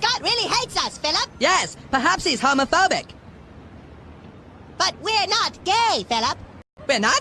Scott really hates us, Philip. Yes, perhaps he's homophobic. But we're not gay, Philip. We're not?